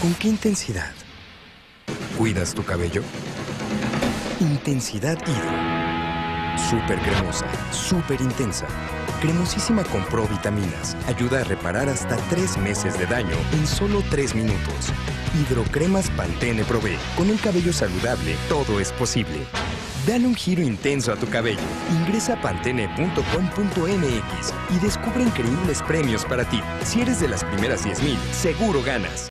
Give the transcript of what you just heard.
¿Con qué intensidad? ¿Cuidas tu cabello? Intensidad Hidro. Súper cremosa, súper intensa. Cremosísima con pro vitaminas. Ayuda a reparar hasta tres meses de daño en solo tres minutos. Hidrocremas Pantene Pro V. Con un cabello saludable, todo es posible. Dale un giro intenso a tu cabello. Ingresa a pantene.com.mx y descubre increíbles premios para ti. Si eres de las primeras 10.000, seguro ganas.